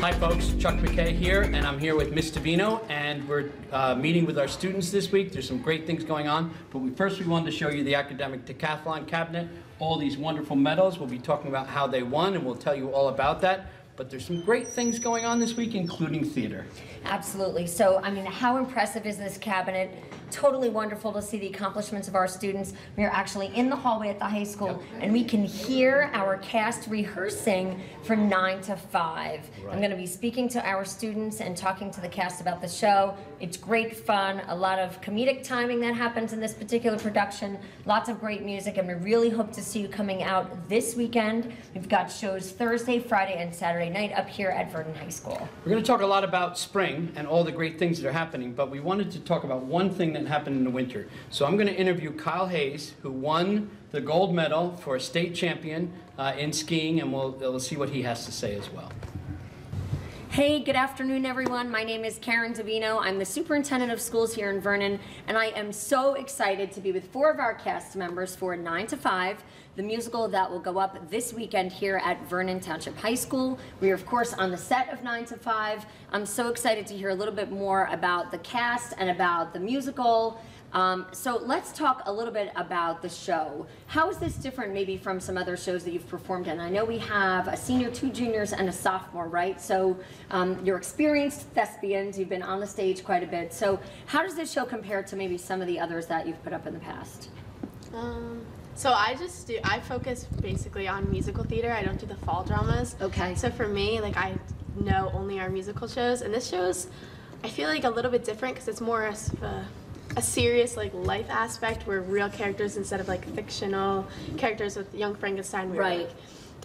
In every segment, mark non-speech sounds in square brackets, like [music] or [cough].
Hi, folks. Chuck McKay here, and I'm here with Miss D'Avino, and we're uh, meeting with our students this week. There's some great things going on, but we, first we wanted to show you the academic decathlon cabinet, all these wonderful medals. We'll be talking about how they won, and we'll tell you all about that. But there's some great things going on this week, including theater. Absolutely. So, I mean, how impressive is this cabinet? Totally wonderful to see the accomplishments of our students. We are actually in the hallway at the high school, and we can hear our cast rehearsing from 9 to 5. I'm going to be speaking to our students and talking to the cast about the show. It's great fun, a lot of comedic timing that happens in this particular production, lots of great music, and we really hope to see you coming out this weekend. We've got shows Thursday, Friday, and Saturday night up here at Vernon High School. We're going to talk a lot about spring and all the great things that are happening, but we wanted to talk about one thing that happened in the winter. So I'm going to interview Kyle Hayes, who won the gold medal for a state champion uh, in skiing, and we'll, we'll see what he has to say as well. Hey, good afternoon, everyone. My name is Karen D'Avino. I'm the superintendent of schools here in Vernon, and I am so excited to be with four of our cast members for 9 to 5, the musical that will go up this weekend here at Vernon Township High School. We are, of course, on the set of 9 to 5. I'm so excited to hear a little bit more about the cast and about the musical. Um, so let's talk a little bit about the show. How is this different maybe from some other shows that you've performed in? I know we have a senior, two juniors, and a sophomore, right? So um, you're experienced thespians, you've been on the stage quite a bit. So how does this show compare to maybe some of the others that you've put up in the past? Um, so I just do, I focus basically on musical theater. I don't do the fall dramas. Okay. So for me, like I know only our musical shows, and this show's, I feel like a little bit different because it's more s- a- a serious like life aspect where real characters instead of like fictional characters with Young Frankenstein. We were, Right. like,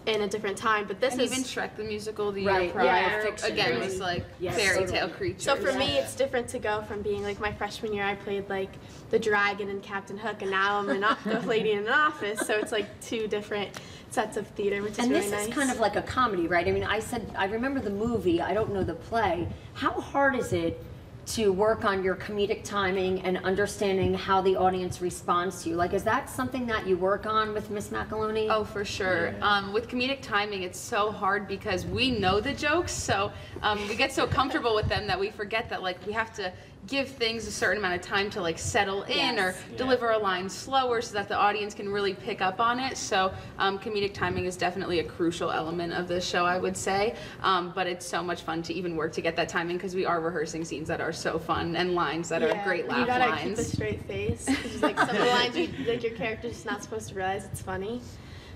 in a different time, but this And is even Shrek the musical the year Right, prior, yeah, fiction, again, right. was like Yes, fairy totally. tale creatures. So for me, it's different to go from being like my freshman year, I played like the dragon and Captain Hook, and now I'm an, o- the [laughs] lady in an office. So it's like two different sets of theater, which is And really this nice. is kind of like a comedy, right? I mean, I said, I remember the movie, I don't know the play. How hard is it to work on your comedic timing and understanding how the audience responds to you? Like, is that something that you work on with Miss McAloney? Oh, for sure. Um, with comedic timing, it's so hard because we know the jokes, so um, we get so comfortable with them that we forget that like we have to give things a certain amount of time to like settle in or Yes. deliver a line slower so that the audience can really pick up on it. So um, comedic timing is definitely a crucial element of this show, I would say. Um, but it's so much fun to even work to get that timing because we are rehearsing scenes that are so fun and lines that are great laugh You gotta lines. keep a straight face. 'cause, [laughs] like some of the lines, you, like your character's just not supposed to realize it's funny.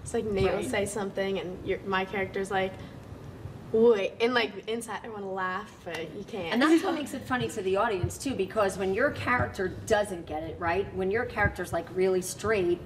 It's like Nate will say something, and your, my character's like, "Wait," and like inside, I want to laugh, but you can't. And that's what makes it [laughs] funny to the audience too, because when your character doesn't get it, right? When your character's like really straight,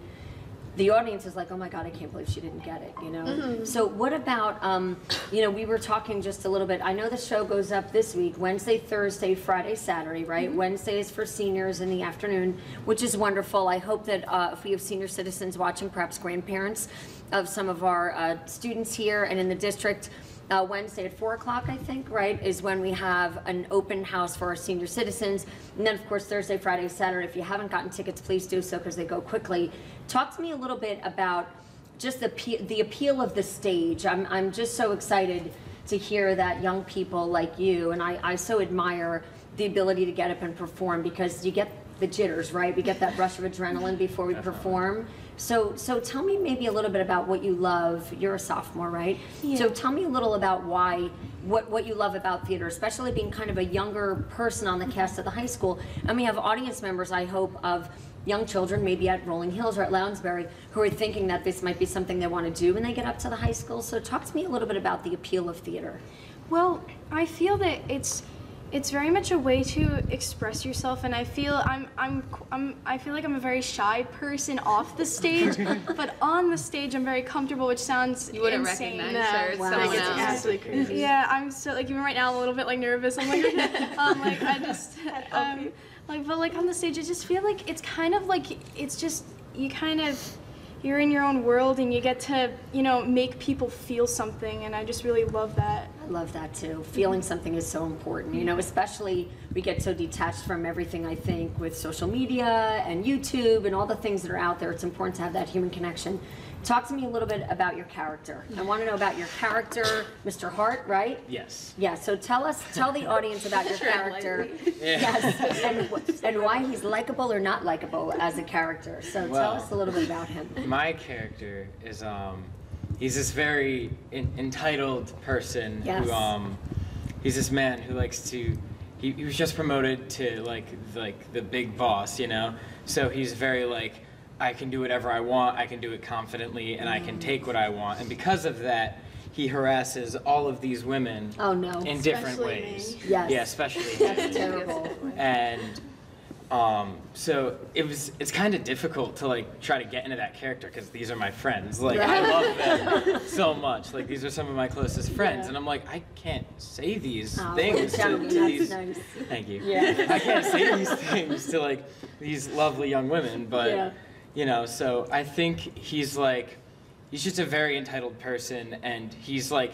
the audience is like, oh my God, I can't believe she didn't get it, you know? So what about, um, you know, we were talking just a little bit, I know the show goes up this week, Wednesday, Thursday, Friday, Saturday, right? Wednesday is for seniors in the afternoon, which is wonderful. I hope that uh, if we have senior citizens watching, perhaps grandparents of some of our uh, students here and in the district, uh, Wednesday at four o'clock, I think, right, is when we have an open house for our senior citizens. And then, of course, Thursday, Friday, Saturday. If you haven't gotten tickets, please do so because they go quickly. Talk to me a little bit about just the the appeal of the stage. I'm I'm just so excited to hear that young people like you and I I so admire the ability to get up and perform because you get the jitters, right? We get that rush of adrenaline before we perform. So, so tell me maybe a little bit about what you love. You're a sophomore, right? So tell me a little about why, what, what you love about theater, especially being kind of a younger person on the cast of the high school. And we have audience members, I hope, of young children, maybe at Rolling Hills or at Lounsberry, who are thinking that this might be something they want to do when they get up to the high school. So talk to me a little bit about the appeal of theater. Well, I feel that it's it's very much a way to express yourself, and I feel I'm I'm I'm I feel like I'm a very shy person off the stage, [laughs] but on the stage I'm very comfortable, which sounds You wouldn't insane. recognize her. Wow. someone like it's else. absolutely crazy. Yeah, I'm so like even right now I'm a little bit like nervous. I'm like, [laughs] um, like I just [laughs] um, like but like on the stage I just feel like it's kind of like it's just you kind of you're in your own world and you get to you know make people feel something and I just really love that. I love that too. Feeling something is so important, you know, especially we get so detached from everything, I think, with social media and YouTube and all the things that are out there. It's important to have that human connection. Talk to me a little bit about your character. I want to know about your character, Mr. Hart, right? Yes. Yeah, so tell us, tell the audience about your [laughs] Tread character. lightly. Yes, and, and why he's likable or not likable as a character. So tell us a little bit about him. My character is um, he's this very in- entitled person Yes. who um, he's this man who likes to. He, he was just promoted to like like the big boss, you know. So he's very like, I can do whatever I want. I can do it confidently, and I can take what I want. And because of that, he harasses all of these women Oh, no. in different ways. me. Yes. Yeah, especially. That's terrible. and um, so it was it's kind of difficult to like try to get into that character because these are my friends like i love them [laughs] so much like these are some of my closest friends Yeah. and i'm like i can't say these Oh, things to, to these nice. thank you Yeah. i can't say these things to like these lovely young women but Yeah. you know so i think he's like he's just a very entitled person and he's like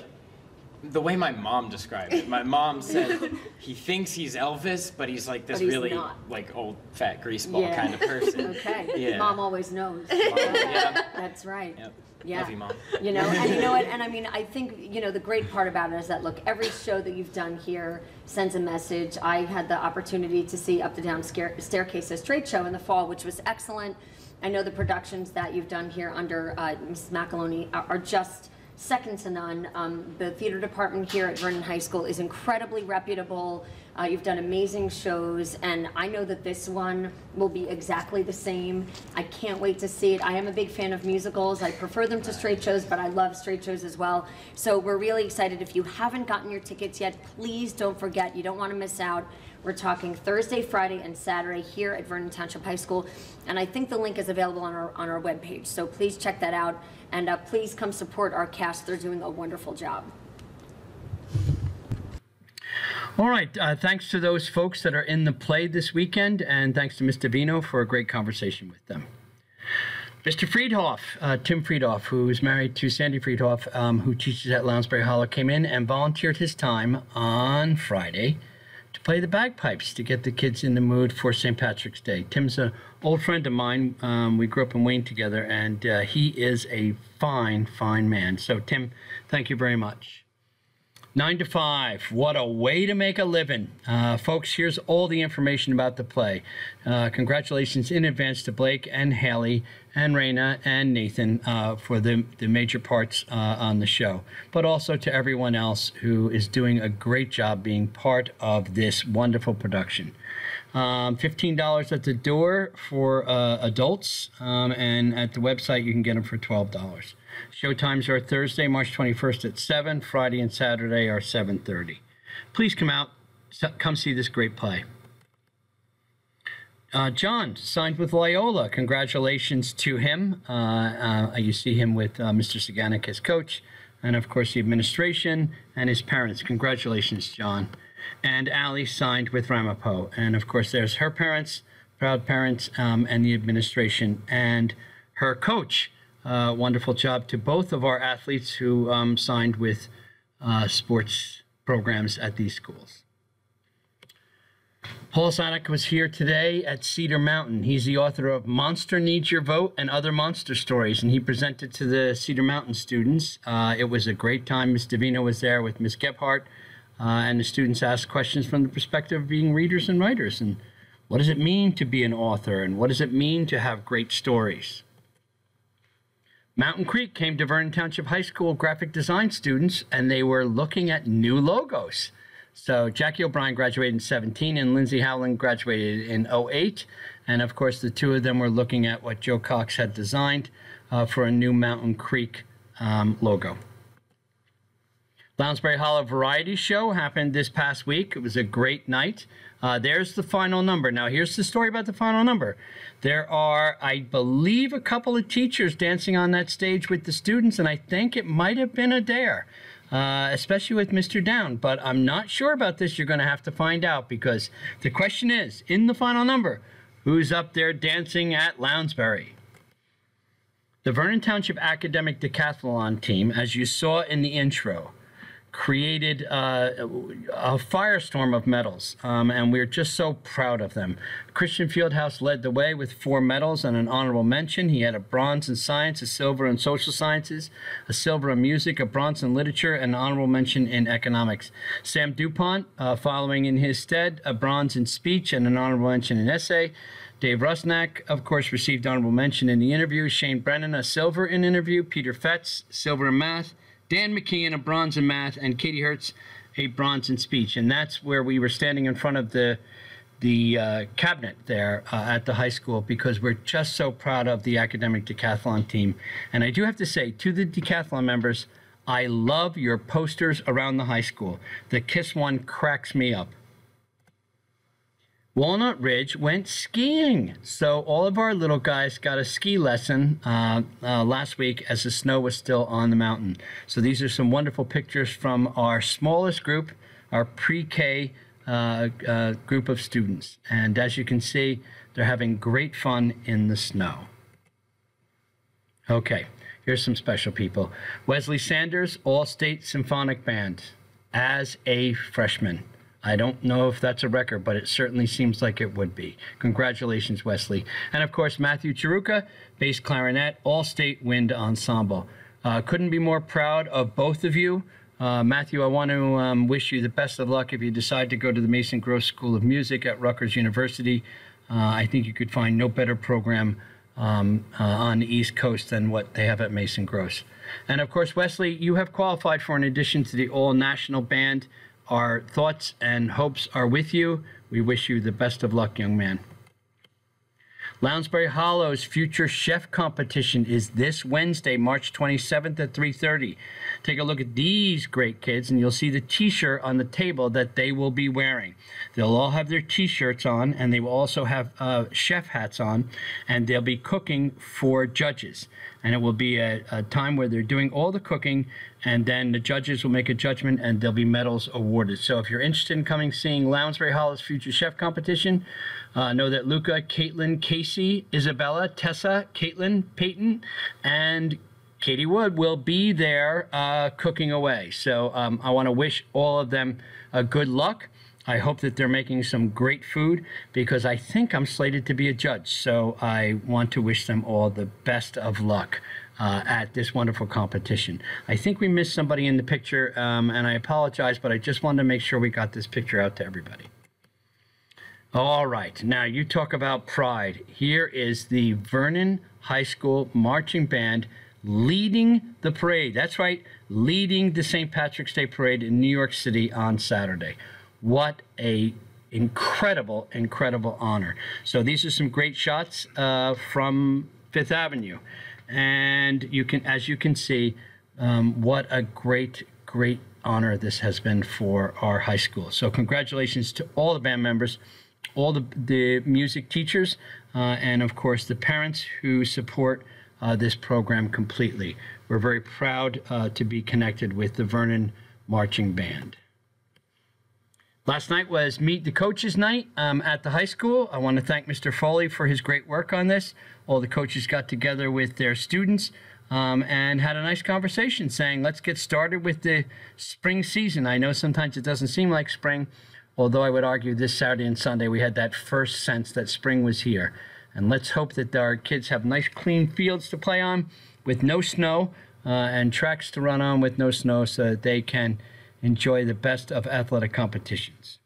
the way my mom described it, my mom said [laughs] he thinks he's Elvis, but he's like this he's really not. like old fat greaseball Yeah. kind of person. [laughs] Okay. Yeah. Mom always knows. yeah. [laughs] That's right. Yep. Yeah. Love you, mom. You know, and you know what? And I mean, I think you know the great part about it is that look, every show that you've done here sends a message. I had the opportunity to see Up the Down Scare- Staircase, a straight show in the fall, which was excellent. I know the productions that you've done here under uh, Mrs. McAloney are, are just second to none. Um, the theater department here at Vernon High School is incredibly reputable. Uh, you've done amazing shows, and I know that this one will be exactly the same. I can't wait to see it. I am a big fan of musicals. I prefer them to straight shows, but I love straight shows as well. So we're really excited. If you haven't gotten your tickets yet, please don't forget. You don't want to miss out. We're talking Thursday, Friday, and Saturday here at Vernon Township High School, and I think the link is available on our on our webpage. So please check that out, and uh, please come support our cast. They're doing a wonderful job. All right. Uh, thanks to those folks that are in the play this weekend, and thanks to Mr. Vino for a great conversation with them. Mr. Friedhoff, uh, Tim Friedhoff, who is married to Sandy Friedhoff, um, who teaches at Lounsberry Hollow, came in and volunteered his time on Friday to play the bagpipes to get the kids in the mood for St. Patrick's Day. Tim's an old friend of mine. Um, we grew up in Wayne together, and uh, he is a fine, fine man. So, Tim, thank you very much. Nine to five. What a way to make a living. Uh, folks, here's all the information about the play. Uh, congratulations in advance to Blake and Hailey and Reyna and Nathan uh, for the, the major parts uh, on the show, but also to everyone else who is doing a great job being part of this wonderful production. Um, $15 at the door for uh, adults, um, and at the website you can get them for $12. Showtimes are Thursday, March 21st at 7, Friday and Saturday are 7:30. Please come out, come see this great play. Uh, John signed with Loyola. Congratulations to him. Uh, uh, you see him with uh, Mr. Saganik as coach, and of course the administration and his parents. Congratulations, John. And Allie signed with Ramapo, and of course there's her parents, proud parents, um, and the administration, and her coach. Wonderful job to both of our athletes who um, signed with uh, sports programs at these schools. Paul Zanuck was here today at Cedar Mountain. He's the author of Monster Needs Your Vote and Other Monster Stories, and he presented to the Cedar Mountain students. Uh, it was a great time. Ms. D'Avino was there with Ms. Gebhardt, uh, and the students asked questions from the perspective of being readers and writers. And what does it mean to be an author, and what does it mean to have great stories? Mountain Creek came to Vernon Township High School graphic design students, and they were looking at new logos. So Jackie O'Brien graduated in 17, and Lindsay Howland graduated in 08. And of course, the two of them were looking at what Joe Cox had designed uh, for a new Mountain Creek um, logo. Lounsberry Hollow Variety Show happened this past week. It was a great night. Uh, there's the final number. Now, here's the story about the final number. There are, I believe, a couple of teachers dancing on that stage with the students, and I think it might have been a dare, uh, especially with Mr. Down. But I'm not sure about this. You're going to have to find out because the question is in the final number, who's up there dancing at Lounsberry? The Vernon Township Academic Decathlon team, as you saw in the intro, created uh, a firestorm of medals, um, and we're just so proud of them. Christian Fieldhouse led the way with four medals and an honorable mention. He had a bronze in science, a silver in social sciences, a silver in music, a bronze in literature, and an honorable mention in economics. Sam DuPont, uh, following in his stead, a bronze in speech and an honorable mention in essay. Dave Rusnak, of course, received honorable mention in the interview. Shane Brennan, a silver in interview. Peter Fetz, silver in math. Dan McKeon, a bronze in math. And Katie Hertz, a bronze in speech. And that's where we were standing in front of the the uh, cabinet there uh, at the high school because we're just so proud of the academic decathlon team. And I do have to say to the decathlon members, I love your posters around the high school. The KISS one cracks me up. Walnut Ridge went skiing. So all of our little guys got a ski lesson uh, uh, last week as the snow was still on the mountain. So these are some wonderful pictures from our smallest group, our pre-K uh, uh, group of students. And as you can see, they're having great fun in the snow. Okay, here's some special people. Wesley Sanders, All-State Symphonic Band, as a freshman. I don't know if that's a record, but it certainly seems like it would be. Congratulations, Wesley. And of course, Matthew Chiruka, bass clarinet, all state wind ensemble. Uh, couldn't be more proud of both of you. Uh, Matthew, I want to um, wish you the best of luck if you decide to go to the Mason Gross School of Music at Rutgers University. Uh, I think you could find no better program um, uh, on the East Coast than what they have at Mason Gross. And of course, Wesley, you have qualified for an addition to the All National Band. Our thoughts and hopes are with you. We wish you the best of luck, young man. Lounsberry Hollow's future chef competition is this Wednesday, March 27th at 3:30. Take a look at these great kids and you'll see the t-shirt on the table that they will be wearing. They'll all have their t-shirts on and they will also have uh, chef hats on and they'll be cooking for judges. And it will be a, a time where they're doing all the cooking and then the judges will make a judgment and there'll be medals awarded. So if you're interested in coming seeing Lounsberry Hollow's future chef competition, uh, know that Luca, Caitlin, Casey, Isabella, Tessa, Caitlin, Peyton, and Katie Wood will be there uh, cooking away. So um, I want to wish all of them uh, good luck. I hope that they're making some great food because I think I'm slated to be a judge. So I want to wish them all the best of luck. Uh, at this wonderful competition. I think we missed somebody in the picture, um, and I apologize, but I just wanted to make sure we got this picture out to everybody. All right, now you talk about pride. Here is the Vernon High School Marching Band leading the parade. That's right, leading the St. Patrick's Day Parade in New York City on Saturday. What a incredible, incredible honor. So these are some great shots uh, from Fifth Avenue. And you can, as you can see, um, what a great, great honor this has been for our high school. So congratulations to all the band members all the, the music teachers, uh, and of course the parents who support uh, this program completely. We're very proud uh, to be connected with the Vernon Marching Band. Last night was Meet the Coaches Night um, at the high school. I want to thank Mr. Foley for his great work on this. All the coaches got together with their students um, and had a nice conversation saying, let's get started with the spring season. I know sometimes it doesn't seem like spring, Although I would argue this Saturday and Sunday we had that first sense that spring was here. And let's hope that our kids have nice clean fields to play on with no snow uh, and tracks to run on with no snow so that they can enjoy the best of athletic competitions.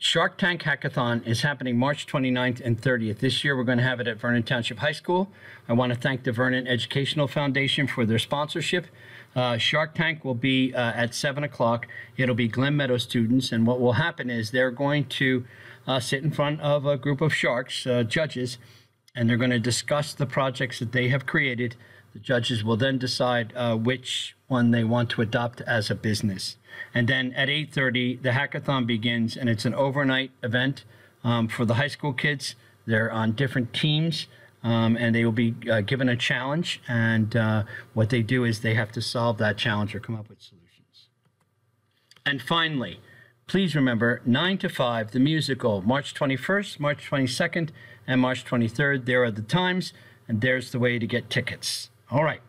Shark Tank Hackathon is happening March 29th and 30th. This year, we're going to have it at Vernon Township High School. I want to thank the Vernon Educational Foundation for their sponsorship. Uh, Shark Tank will be uh, at 7 o'clock. It'll be Glen Meadow students, and what will happen is they're going to uh, sit in front of a group of sharks, uh, judges, and they're going to discuss the projects that they have created. The judges will then decide uh, which one they want to adopt as a business. And then at 8.30, the hackathon begins, and it's an overnight event um, for the high school kids. They're on different teams um, and they will be uh, given a challenge. And uh, what they do is they have to solve that challenge or come up with solutions. And finally, please remember 9 to 5, the musical, March 21st, March 22nd, and March 23rd. There are the times, and there's the way to get tickets. All right.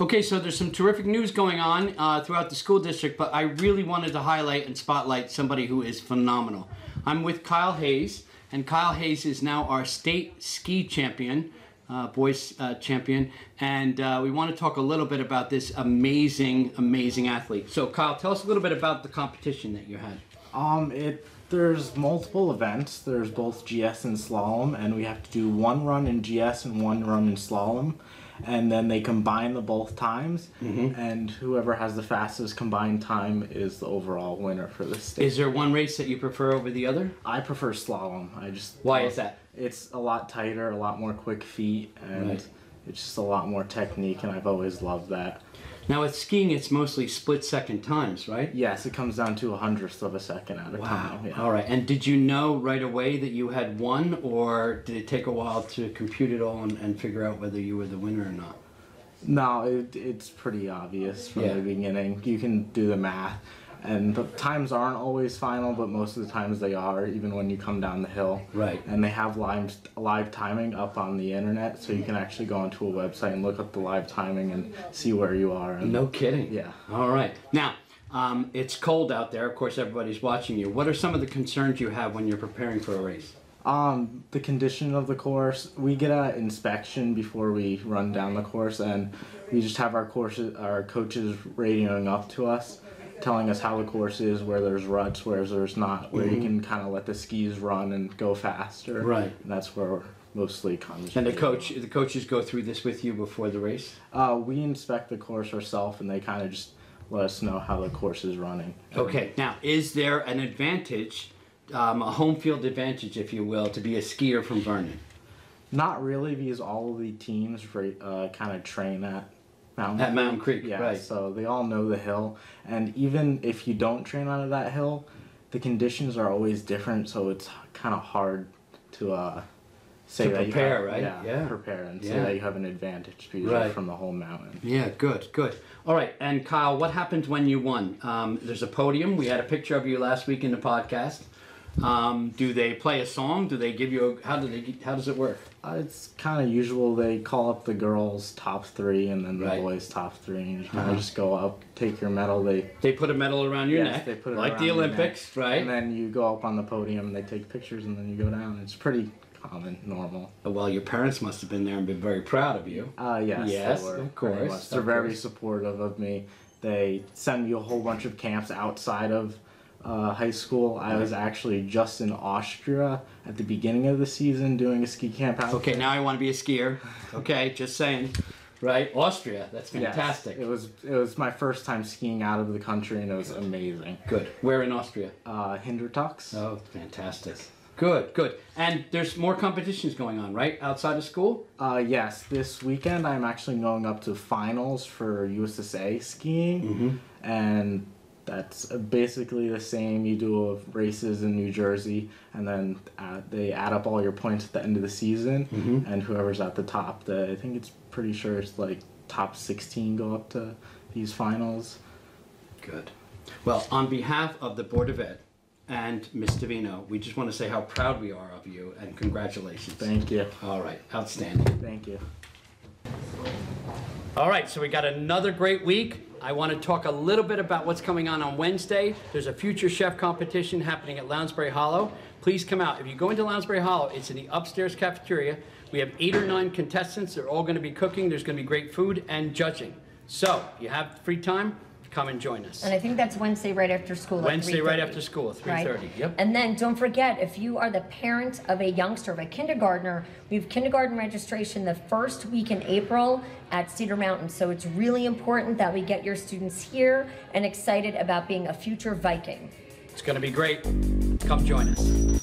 Okay, so there's some terrific news going on uh, throughout the school district, but I really wanted to highlight and spotlight somebody who is phenomenal. I'm with Kyle Hayes, and Kyle Hayes is now our state ski champion, uh, boys uh, champion, and uh, we want to talk a little bit about this amazing, amazing athlete. So, Kyle, tell us a little bit about the competition that you had. Um, it there's multiple events. There's both GS and slalom, and we have to do one run in GS and one run in slalom, and then they combine the both times, mm-hmm. and whoever has the fastest combined time is the overall winner for the state. Is there one race that you prefer over the other? I prefer slalom. I just Why is that? It's a lot tighter, a lot more quick feet, and Right. it's just a lot more technique, and I've always loved that. Now, with skiing, it's mostly split second times, right? Yes, it comes down to a hundredth of a second at a Wow. time. yeah. All right. And did you know right away that you had won, or did it take a while to compute it all and, and figure out whether you were the winner or not? No, it, it's pretty obvious from Yeah. the beginning. You can do the math. And the times aren't always final, but most of the times they are, even when you come down the hill. Right. And they have live, live timing up on the internet, so you can actually go onto a website and look up the live timing and see where you are. And No kidding. Yeah. All right. Now, um, it's cold out there. Of course, everybody's watching you. What are some of the concerns you have when you're preparing for a race? Um, the condition of the course, we get an inspection before we run down the course, and we just have our courses, our coaches radioing up to us, telling us how the course is, where there's ruts, where there's not, where you can kind of let the skis run and go faster. Mm-hmm. Right. And that's where we're mostly concentrating. And the coach, the coaches go through this with you before the race. Uh, we inspect the course ourselves, and they kind of just let us know how the course is running. Okay. Now, is there an advantage, um, a home field advantage, if you will, to be a skier from Vernon? Not really, because all of the teams uh, kind of train at Mountain At Mountain Creek, yeah, right. So they all know the hill, and even if you don't train out of that hill, the conditions are always different. So it's kind of hard to uh, say To that prepare, you have, right? Yeah, Yeah. prepare and say Yeah. that you have an advantage because Right. from the whole mountain. Yeah, good, good. All right, and Kyle, what happened when you won? Um, there's a podium. We had a picture of you last week in the podcast. Um, do they play a song? Do they give you a? How do they? How does it work? Uh, it's kind of usual. They call up the girls' top three and then the Right. boys' top three, and you kind of Uh-huh. just go up, take your medal. They They put a medal around your Yes, neck, they put it like around the your Olympics, right? And then you go up on the podium, and they take pictures, and then you go down. It's pretty common, normal. well, your parents must have been there and been very proud of you. Uh, yes, Yes, they were, of very course, much. They're of very course. supportive of me. They send you a whole bunch of camps outside of uh, high school. I was actually just in Austria at the beginning of the season doing a ski camp out Okay, now I want to be a skier. Okay, just saying. Right, Austria. That's Yes, fantastic. it was it was my first time skiing out of the country, and it was amazing. Good. Where in Austria? Uh, Hintertux. Oh, fantastic. Good, good. And there's more competitions going on, right? Outside of school? Uh, yes, this weekend I'm actually going up to finals for USSA skiing, Mm-hmm. and that's basically the same. You do of races in New Jersey, and then uh, they add up all your points at the end of the season, Mm-hmm. and whoever's at the top, the I think it's pretty sure it's like top 16 go up to these finals. Good. Well, on behalf of the Board of Ed and Ms. D'Avino, we just want to say how proud we are of you and congratulations. Thank you, All right, outstanding. thank you. All right, so we got another great week. I want to talk a little bit about what's coming on on Wednesday. There's a future chef competition happening at Lounsberry Hollow. Please come out. If you go into Lounsberry Hollow, it's in the upstairs cafeteria. We have eight or nine contestants. They're all going to be cooking. There's going to be great food and judging. So, you have free time, come and join us. And I think that's Wednesday right after school. at Wednesday right 3:30, after school at right? 3:30. Yep. And then don't forget, if you are the parent of a youngster, of a kindergartner, we have kindergarten registration the first week in April at Cedar Mountain. So it's really important that we get your students here and excited about being a future Viking. It's going to be great. Come join us.